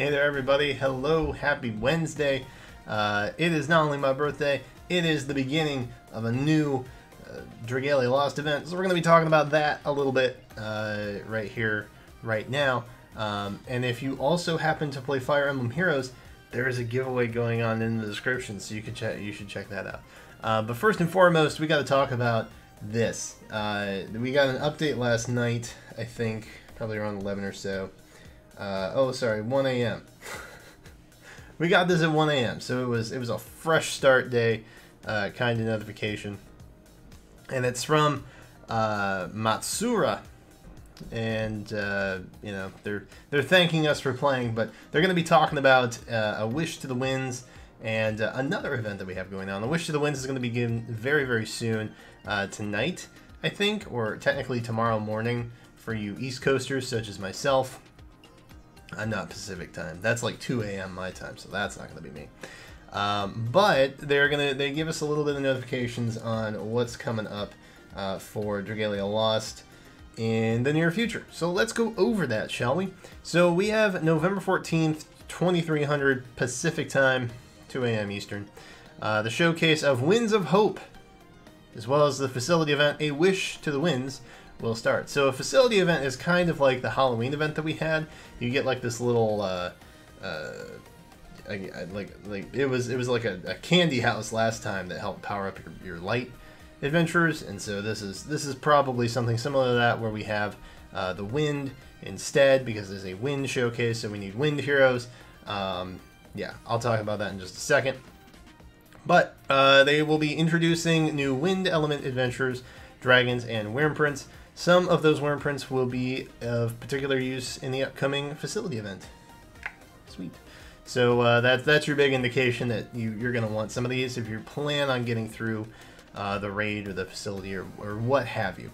Hey there, everybody. Hello, happy Wednesday. Uh, it is not only my birthday, it is the beginning of a new uh, Dragalia Lost event. So, we're going to be talking about that a little bit uh, right here, right now. Um, and if you also happen to play Fire Emblem Heroes, there is a giveaway going on in the description, so you can check. You should check that out. Uh, but first and foremost, we got to talk about this. Uh, we got an update last night, I think, probably around 11 or so. Uh, oh, sorry, 1 a.m. we got this at 1 a.m. So it was it was a fresh start day uh, kind of notification, and it's from uh, Matsura, and uh, you know they're they're thanking us for playing, but they're going to be talking about uh, a wish to the winds and uh, another event that we have going on. The wish to the winds is going to begin very very soon tonight, I think, or technically tomorrow morning for you East Coasters such as myself. I'm not Pacific time. That's like 2 a.m. my time, so that's not going to be me. Um, but they're gonna they give us a little bit of notifications on what's coming up uh, for Dragalia Lost in the near future. So let's go over that, shall we? So we have November 14th, 2300 Pacific time, 2 a.m. Eastern. Uh, the showcase of Winds of Hope, as well as the facility event A Wish to the Winds, will start. So a facility event is kind of like the Halloween event that we had. You get like this little, uh, uh, I, I, like like it was it was like a, a, candy house last time that helped power up your, your light adventurers, and so this is this is probably something similar to that where we have uh, the wind instead because there's a wind showcase, so we need wind heroes. Um, yeah, I'll talk about that in just a second. But uh, they will be introducing new wind element adventures, dragons, and Wyrmprints. Some of those Wyrmprints will be of particular use in the upcoming facility event. Sweet. So uh, that, that's your big indication that you, you're going to want some of these if you plan on getting through uh, the raid or the facility or, or what have you.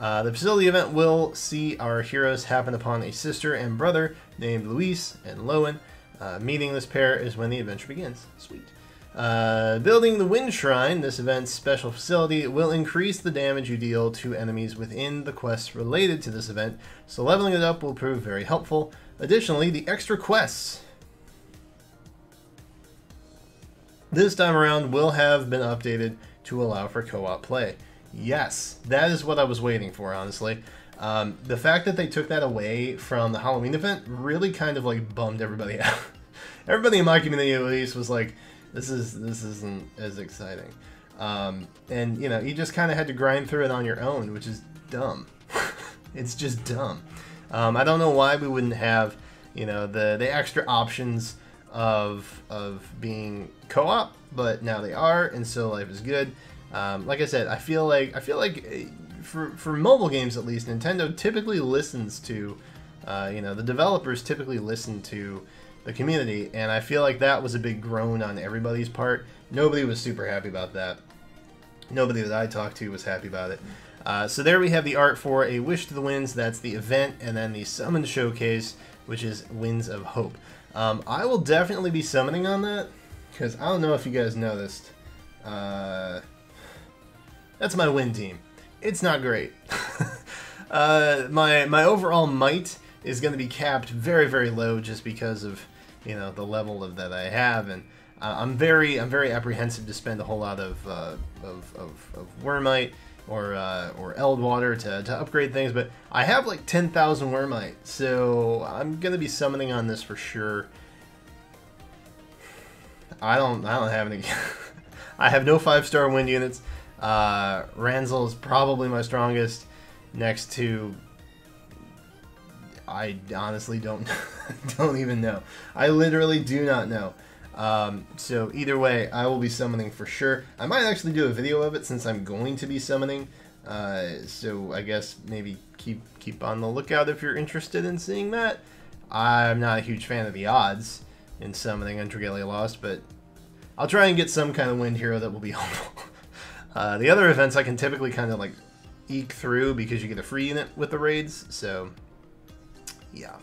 Uh, the facility event will see our heroes happen upon a sister and brother named Louise and Lowen. Uh, meeting this pair is when the adventure begins. Sweet. Uh, building the Wind Shrine, this event's special facility, will increase the damage you deal to enemies within the quests related to this event, so leveling it up will prove very helpful. Additionally, the extra quests this time around will have been updated to allow for co-op play. Yes, that is what I was waiting for, honestly. Um, the fact that they took that away from the Halloween event really kind of like bummed everybody out. everybody in my community at least was like, this is this isn't as exciting. Um, and you know, you just kind of had to grind through it on your own, which is dumb. it's just dumb. Um, I don't know why we wouldn't have, you know, the the extra options of of being co-op, but now they are, and so life is good. Um, like I said, I feel like I feel like eh, for for mobile games at least, Nintendo typically listens to, uh, you know, the developers typically listen to the community, and I feel like that was a big groan on everybody's part. Nobody was super happy about that. Nobody that I talked to was happy about it. Uh, so there we have the art for A Wish to the Winds. That's the event, and then the Summon Showcase, which is Winds of Hope. Um, I will definitely be summoning on that, because I don't know if you guys noticed. Uh, that's my win team. It's not great. uh, my my overall might is going to be capped very very low just because of you know the level of that I have, and uh, I'm very I'm very apprehensive to spend a whole lot of uh, of, of, of Wyrmite or uh, or Eldwater to, to upgrade things, but I have like 10,000 Wyrmite, so I'm gonna be summoning on this for sure. I don't I don't have any. I have no five star wind units. Uh, Ranzal is probably my strongest, next to I honestly don't don't even know. I literally do not know. Um, so either way, I will be summoning for sure. I might actually do a video of it since I'm going to be summoning. Uh, so I guess maybe keep keep on the lookout if you're interested in seeing that. I'm not a huge fan of the odds in summoning on Dragalia Lost, but I'll try and get some kind of wind hero that will be helpful. uh, the other events I can typically kind of like eke through because you get a free unit with the raids, so yeah.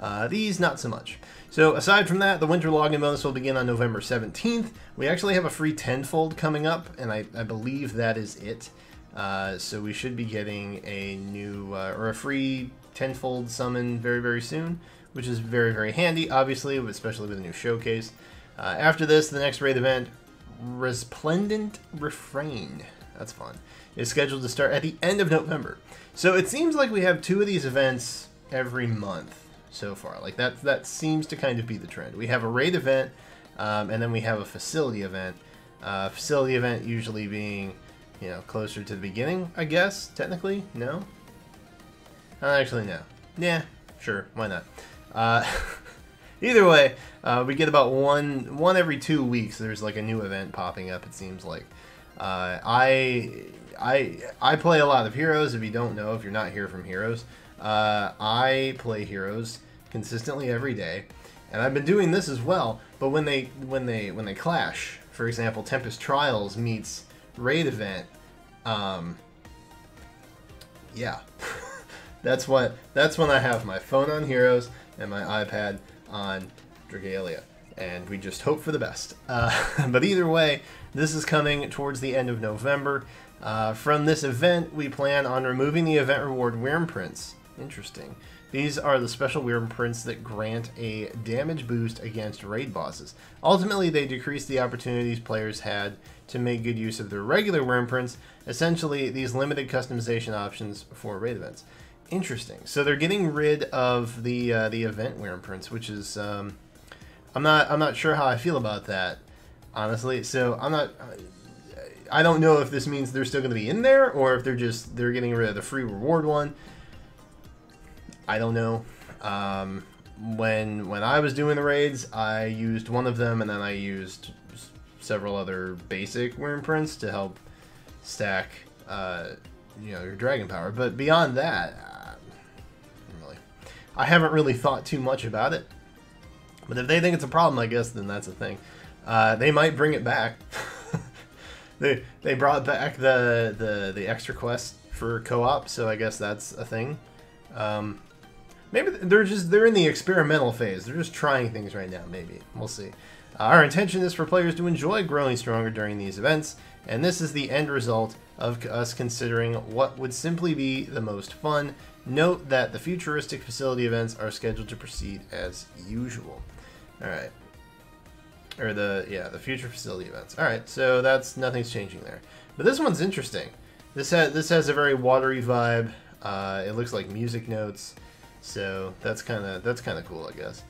Uh, these, not so much. So aside from that, the winter login bonus will begin on November 17th. We actually have a free tenfold coming up, and I, I believe that is it. Uh, so we should be getting a new, uh, or a free tenfold summon very, very soon, which is very, very handy, obviously, especially with a new showcase. Uh, after this, the next raid event, Resplendent Refrain, that's fun, is scheduled to start at the end of November. So it seems like we have two of these events every month so far. Like that, that seems to kind of be the trend. We have a raid event, um, and then we have a facility event. Uh, facility event usually being, you know, closer to the beginning, I guess, technically. No? Uh, actually, no. Yeah, sure, why not? Uh, either way, uh, we get about one one every two weeks. There's like a new event popping up. It seems like. Uh, I I I play a lot of Heroes. If you don't know, if you're not here from Heroes, uh, I play Heroes consistently every day, and I've been doing this as well. But when they when they when they clash, for example, Tempest Trials meets Raid Event, um, yeah, that's what that's when I have my phone on Heroes and my iPad on Dragalia. And we just hope for the best. Uh, but either way, this is coming towards the end of November. Uh, from this event, we plan on removing the event reward Wyrmprints. Interesting. These are the special Wyrmprints that grant a damage boost against raid bosses. Ultimately, they decrease the opportunities players had to make good use of their regular Wyrmprints, essentially these limited customization options for raid events. Interesting. So they're getting rid of the uh, the event Wyrmprints, which is um, I'm not I'm not sure how I feel about that, honestly. So I'm not. I don't know if this means they're still going to be in there or if they're just they're getting rid of the free reward one. I don't know. Um, when when I was doing the raids, I used one of them, and then I used several other basic Wyrmprints to help stack, uh, you know, your dragon power. But beyond that, uh, really, I haven't really thought too much about it. But if they think it's a problem, I guess then that's a thing. Uh, they might bring it back. they they brought back the the the extra quest for co-op, so I guess that's a thing. Um, maybe they're just they're in the experimental phase. They're just trying things right now. Maybe we'll see. Our intention is for players to enjoy growing stronger during these events, and this is the end result of us considering what would simply be the most fun. Note that the futuristic facility events are scheduled to proceed as usual. All right. Or the yeah the future facility events. All right, so that's nothing's changing there. But this one's interesting. This has this has a very watery vibe. Uh, it looks like music notes, so that's kind of that's kind of cool, I guess.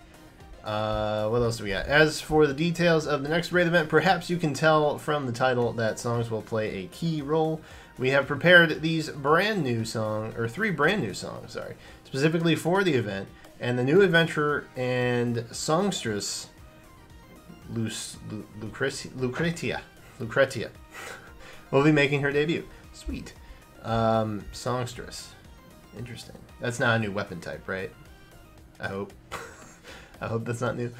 Uh, what else do we got? As for the details of the next raid event, perhaps you can tell from the title that songs will play a key role. We have prepared these brand new songs, or three brand new songs, sorry, specifically for the event, and the new adventurer and songstress Lucretia, Lucretia, Lucretia will be making her debut. Sweet. Um, songstress. Interesting. That's not a new weapon type, right? I hope. I hope that's not new.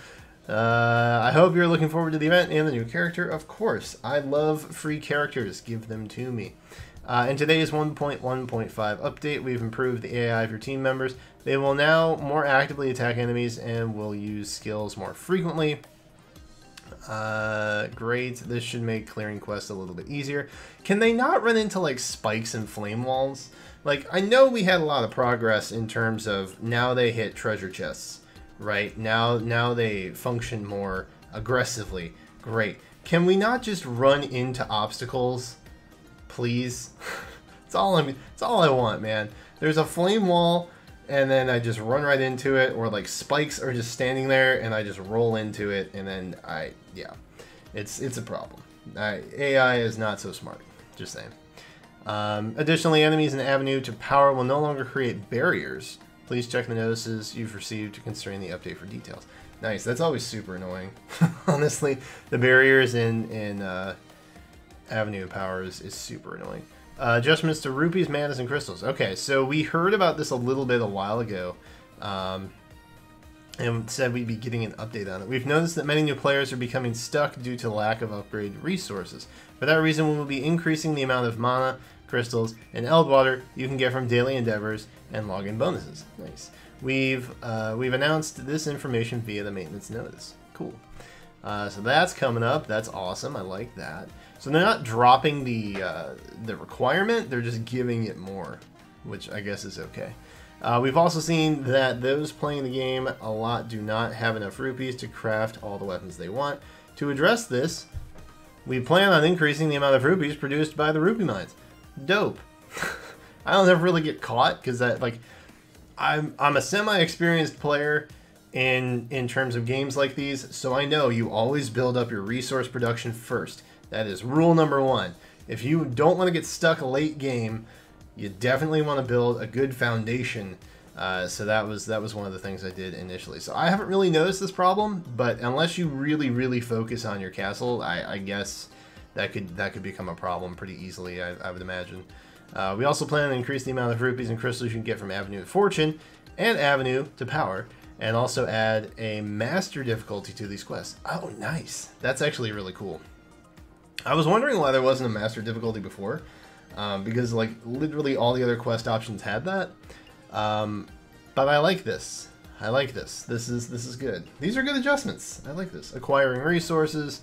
Uh, I hope you're looking forward to the event and the new character. Of course. I love free characters. Give them to me. Uh, in today's 1.1.5 update, we've improved the AI of your team members. They will now more actively attack enemies and will use skills more frequently. Uh, great. This should make clearing quests a little bit easier. Can they not run into like spikes and flame walls? Like, I know we had a lot of progress in terms of now they hit treasure chests, right? Now, now they function more aggressively. Great. Can we not just run into obstacles, please? That's all I'm. That's all I want, man. There's a flame wall and then I just run right into it, or like spikes are just standing there, and I just roll into it, and then I, yeah, it's it's a problem. I, AI is not so smart. Just saying. Um, additionally, enemies in Avenue to Power will no longer create barriers. Please check the notices you've received concerning the update for details. Nice. That's always super annoying. Honestly, the barriers in in uh, Avenue of Power is, is super annoying. Uh, adjustments to rupees, manas, and crystals. Okay, so we heard about this a little bit a while ago, um, and said we'd be getting an update on it. We've noticed that many new players are becoming stuck due to lack of upgrade resources. For that reason, we will be increasing the amount of mana, crystals, and Eldwater you can get from daily endeavors and login bonuses. Nice. We've uh, we've announced this information via the maintenance notice. Cool. Uh, so that's coming up. That's awesome. I like that. So they're not dropping the uh, the requirement; they're just giving it more, which I guess is okay. Uh, we've also seen that those playing the game a lot do not have enough rupees to craft all the weapons they want. To address this, we plan on increasing the amount of rupees produced by the rupee mines. Dope. I don't ever really get caught because that like I'm I'm a semi-experienced player in in terms of games like these, so I know you always build up your resource production first. That is rule number one. If you don't want to get stuck late game, you definitely want to build a good foundation. Uh, so that was that was one of the things I did initially. So I haven't really noticed this problem, but unless you really really focus on your castle, I, I guess that could that could become a problem pretty easily. I, I would imagine. Uh, we also plan to increase the amount of rupees and crystals you can get from Avenue to Fortune and Avenue to Power, and also add a master difficulty to these quests. Oh, nice! That's actually really cool. I was wondering why there wasn't a master difficulty before um, because like literally all the other quest options had that. Um, but I like this. I like this. This is this is good. These are good adjustments. I like this. Acquiring resources.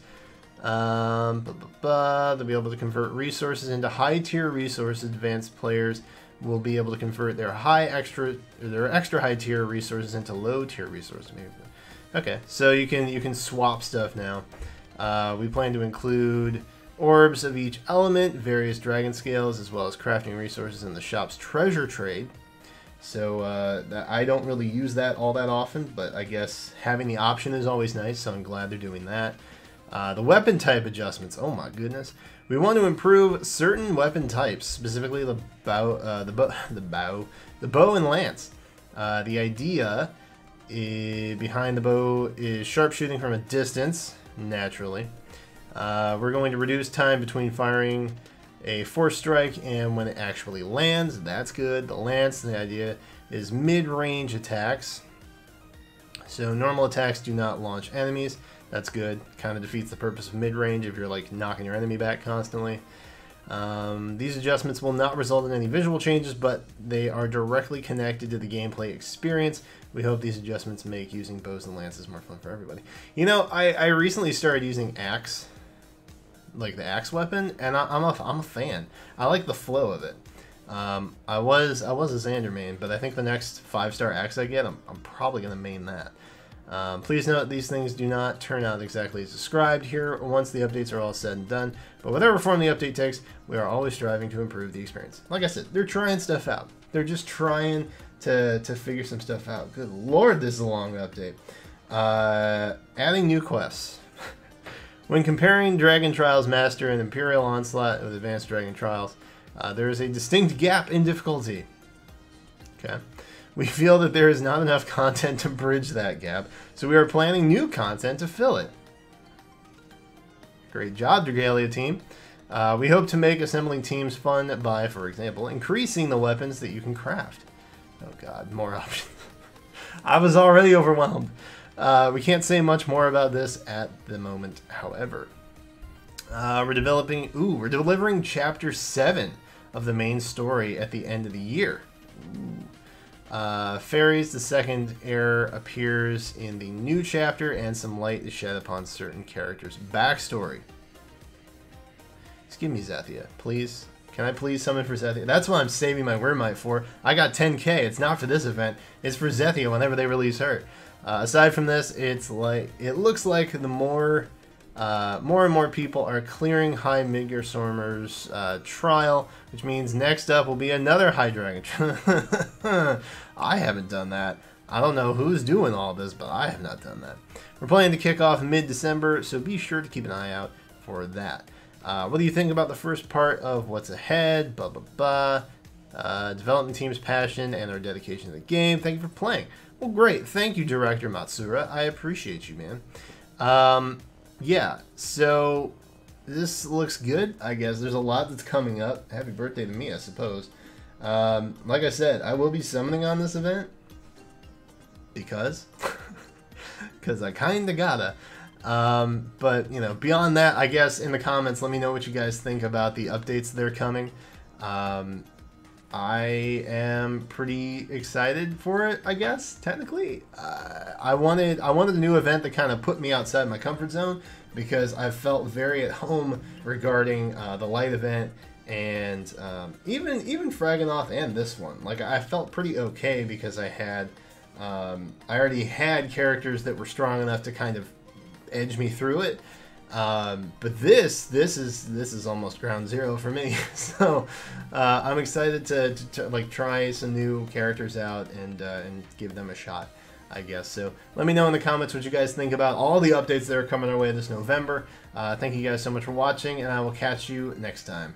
Um, to be able to convert resources into high tier resources. Advanced players will be able to convert their high extra their extra high tier resources into low tier resources. Maybe. Okay, so you can you can swap stuff now. Uh, we plan to include orbs of each element, various dragon scales, as well as crafting resources in the shop's treasure trade. So uh, I don't really use that all that often, but I guess having the option is always nice, so I'm glad they're doing that. Uh, the weapon type adjustments, oh my goodness. We want to improve certain weapon types, specifically the bow, uh, the bow, the bow, the bow and lance. Uh, the idea behind the bow is sharpshooting from a distance, naturally. Uh, we're going to reduce time between firing a force strike and when it actually lands. That's good. The lance, the idea is mid-range attacks. So normal attacks do not launch enemies. That's good. Kind of defeats the purpose of mid-range if you're like knocking your enemy back constantly. Um, these adjustments will not result in any visual changes, but they are directly connected to the gameplay experience. We hope these adjustments make using bows and lances more fun for everybody. You know, I, I recently started using axe like the axe weapon, and I, am a I'm a fan. I like the flow of it. Um, I was I was a Xander main, but I think the next five star axe I get, I'm, I'm probably gonna main that. Um, please note these things do not turn out exactly as described here once the updates are all said and done, but whatever form the update takes, we are always striving to improve the experience. Like I said, they're trying stuff out. They're just trying to, to figure some stuff out. Good lord, this is a long update. Uh, adding new quests. When comparing Dragon Trials Master and Imperial Onslaught with Advanced Dragon Trials, uh, there is a distinct gap in difficulty. Okay. We feel that there is not enough content to bridge that gap, so we are planning new content to fill it. Great job, Dragalia team. Uh, we hope to make assembling teams fun by, for example, increasing the weapons that you can craft. Oh god, more options. I was already overwhelmed. Uh, we can't say much more about this at the moment, however. Uh, we're developing, ooh, we're delivering chapter 7 of the main story at the end of the year. Uh, Fairies, the second heir, appears in the new chapter, and some light is shed upon certain characters' backstory. Just give me Zethia, please. Can I please summon for Zethia? That's what I'm saving my Wyrmite for. I got 10k. It's not for this event. It's for Zethia whenever they release her. Uh, aside from this, it's like it looks like the more uh, more and more people are clearing High Midgar uh, trial, which means next up will be another High Dragon. I haven't done that. I don't know who's doing all this, but I have not done that. We're planning to kick off mid-December, so be sure to keep an eye out for that. Uh, what do you think about the first part of what's ahead? Blah, blah, blah. Uh, development team's passion and our dedication to the game. Thank you for playing. Well, great. Thank you, Director Matsura. I appreciate you, man. Um, yeah, so this looks good, I guess. There's a lot that's coming up. Happy birthday to me, I suppose. Um, like I said, I will be summoning on this event. Because? Because I kinda gotta. Um, but, you know, beyond that, I guess in the comments, let me know what you guys think about the updates that are coming. Um, I am pretty excited for it. I guess technically, uh, I wanted I wanted a new event that kind of put me outside my comfort zone because I felt very at home regarding uh, the light event and um, even even Fragonoth and this one, like I felt pretty okay because I had um, I already had characters that were strong enough to kind of edge me through it. Um, but this this is this is almost ground zero for me. so uh, I'm excited to, to, to, like try some new characters out and uh, and give them a shot. I guess. So let me know in the comments what you guys think about all the updates that are coming our way this November. Uh, thank you guys so much for watching, and I will catch you next time.